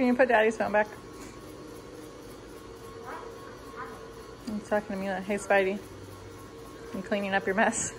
Can you put Daddy's phone back? He's talking to Mila. Hey, Spidey. You cleaning up your mess?